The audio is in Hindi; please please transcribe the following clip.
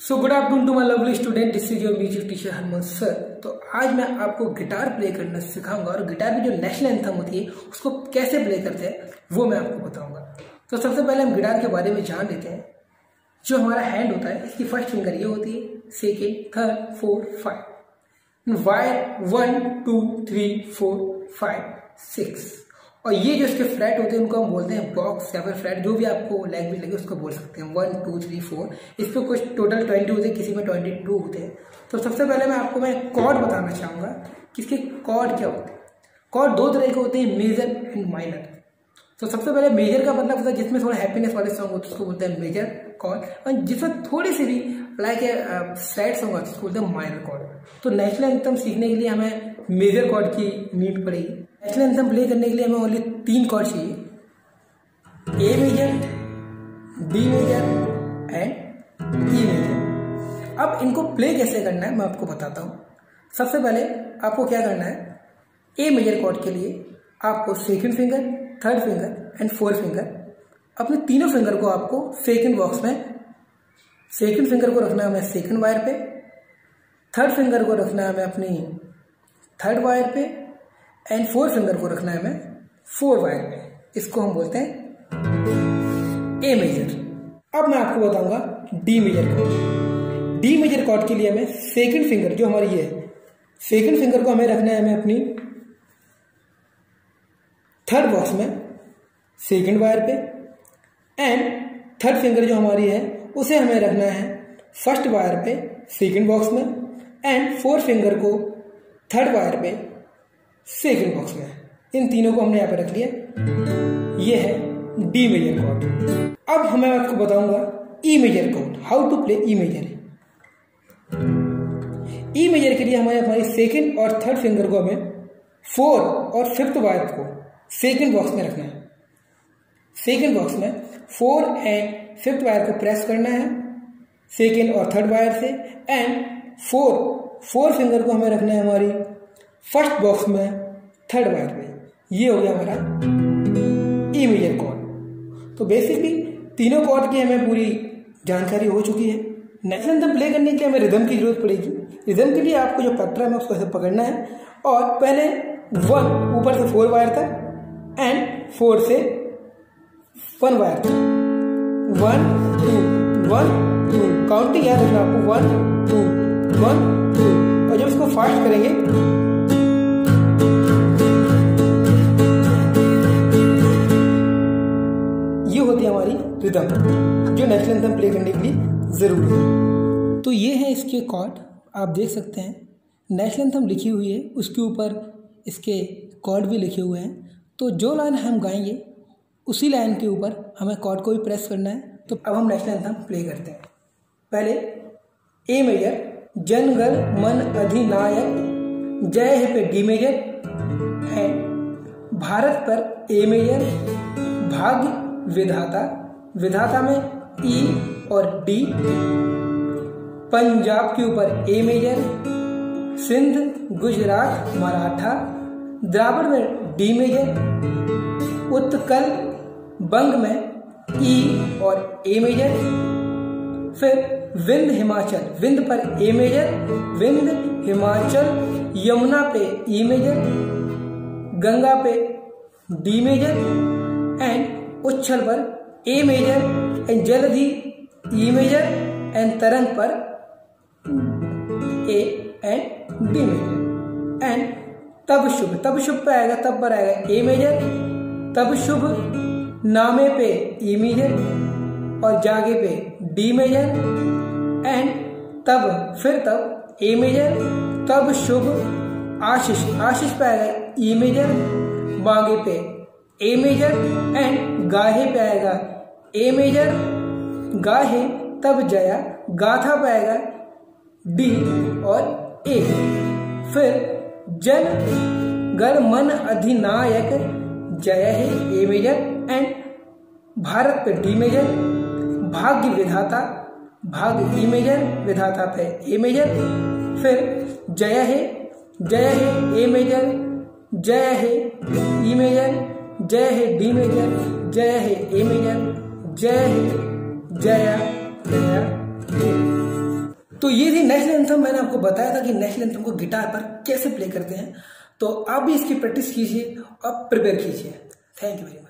So good afternoon to my lovely student this is your music teacher Hanuman sir तो आज मैं आपको गिटार प्ले करना सिखाऊँगा और गिटार की जो नेशनल एंथम होती है, उसको कैसे प्ले करते हैं, वो मैं आपको बताऊँगा। तो सबसे पहले हम गिटार के बारे में जान लेते हैं। जो हमारा हैंड होता है, इसकी फ़र्स्ट फिंगर ये होती है second third four five wire one two three four five six और ये जो इसके फ्लैट होते हैं, उनको हम बोलते हैं बॉक्स या फिर फ्लैट जो भी आपको लैंग्वेज लगे उसको बोल सकते हैं। वन टू थ्री फोर इस पर कुछ टोटल ट्वेंटी होते हैं, किसी में ट्वेंटी टू होते हैं। तो सबसे पहले मैं आपको मैं कॉर्ड बताना चाहूँगा कि इसके कॉर्ड क्या होते हैं। कॉर्ड दो तरह के होते हैं मेजर एंड माइनर तो सबसे पहले मेजर का मतलब होता है जिसमें थोड़ा हैप्पीनेस वाले सॉन्ग होते हैं, उसको बोलते हैं मेजर कॉर्ड और जिसमें थोड़ी सी भी लाइक सैड सॉन्ग होते हैं, उसको बोलते हैं माइनर कॉर्ड तो नेशनल एंथम सीखने के लिए हमें मेजर कॉर्ड की नीड पड़ेगी। नेशनल एंथम प्ले करने के लिए हमें ओनली तीन कॉर्ड चाहिए। A major D major and E major अब इनको प्ले कैसे करना है मैं आपको बताता हूँ। सबसे पहले आपको क्या करना है? ए मेजर कॉर्ड के लिए आपको second finger third finger and fourth finger अपने तीनों फिंगर को आपको सेकंड बॉक्स में सेकंड फिंगर को रखना है हमें सेकंड वायर पे थर्ड फिंगर को रखना है हमें अपनी थर्ड वायर पे एंड फोर्थ फिंगर को रखना है हमें। फोर वायर पे इसको हम बोलते हैं ए मेजर अब मैं आपको बताऊँगा D major chord D major chord के लिए हमें सेकंड फिंगर जो हमारी है सेकंड फिंगर को हमें रखना है हमें अपनी थर्ड बॉक्स में सेकंड वायर पे। एंड थर्ड फिंगर जो हमारी है, उसे हमें रखना है फ़र्स्ट वायर पे सेकंड बॉक्स में। एंड फोर्थ फिंगर को थर्ड वायर पे सेकंड बॉक्स में इन तीनों को हमने यहाँ पे रख लिया। ये है डी मेजर कॉर्ड अब हमें आपको बताऊँगा E major chord how to play E major E major के लिए हमें हमारी सेकंड और थर्ड फिंगर को हमें फोर और फिफ्थ वायर को सेकंड बॉक्स में रखना है। सेकंड बॉक्स में फोर एंड फिफ्थ वायर को प्रेस करना है। सेकेंड और थर्ड वायर से एंड फोर फोर फिंगर को हमें रखना है हमारी फ़र्स्ट बॉक्स में, थर्ड वायर में, ये हो गया हमारा ई मेजर कॉर्ड तो बेसिकली तीनों कॉर्ड की हमें पूरी जानकारी हो चुकी है। नेशनल एंथम प्ले करने के लिए हमें रिदम की ज़रूरत पड़ेगी। रिदम के लिए आपको जो पत्थर है उसको ऐसे पकड़ना है, और पहले वन ऊपर से फोर वायर तक एंड फोर से वन वायर तक one two one two counting याद रखना आपको। वन टू वन टू और जब इसको फास्ट करेंगे रिदम जो नेशनल एंथम प्ले करने के लिए ज़रूरी है। तो ये है इसके कॉर्ड आप देख सकते हैं नेशनल एंथम लिखी हुई है, उसके ऊपर इसके कॉर्ड भी लिखे हुए हैं। तो जो लाइन हम गाएँगे, उसी लाइन के ऊपर हमें कॉर्ड को भी प्रेस करना है। तो अब हम नेशनल एंथम प्ले करते हैं। पहले ए मेजर जनगण मन अधिनायक, जय है पे डी मेजर है। भारत पर ए मेजर भाग्य विधाता विधाता में ई और डी पंजाब के ऊपर ए मेजर सिंध, गुजरात, मराठा, द्राविड़ में डी मेजर उत्कल, बंग में ई और ए मेजर फिर विंध हिमाचल विंध पर ए मेजर विंध हिमाचल, यमुना पे ई मेजर गंगा पे डी मेजर एंड उच्छल पर ए मेजर एंड जलधि ई मेजर एंड तरंग पर A and D major and तब शुभ तब शुभ पे आएगा, तब पर आएगा ए मेजर तब शुभ नामे पे ई मेजर और जागे पे डी मेजर एंड तब, फिर तब ए मेजर तब शुभ आशीष आशीष पे आएगा ई मेजर बागे पे ए मेजर एंड गाहे पे आएगा ए मेजर गाहे तब जया गाथा पे आएगा डी और ए फिर जन गण मन अधिनायक, जय है ए मेजर एंड भारत पे डी मेजर भाग्य विधाता, भाग्य ई मेजर विधाता पे ए मेजर फिर जय है जय है ए मेजर जय है ई मेजर जय हे डी मेजर जय हे ए मेजर जय हे जय, जया तो ये थी नेशनल एंथम, मैंने आपको बताया था कि नेशनल एंथम को गिटार पर कैसे प्ले करते हैं। तो आप भी इसकी प्रैक्टिस कीजिए और प्रिपेयर कीजिए। Thank you very much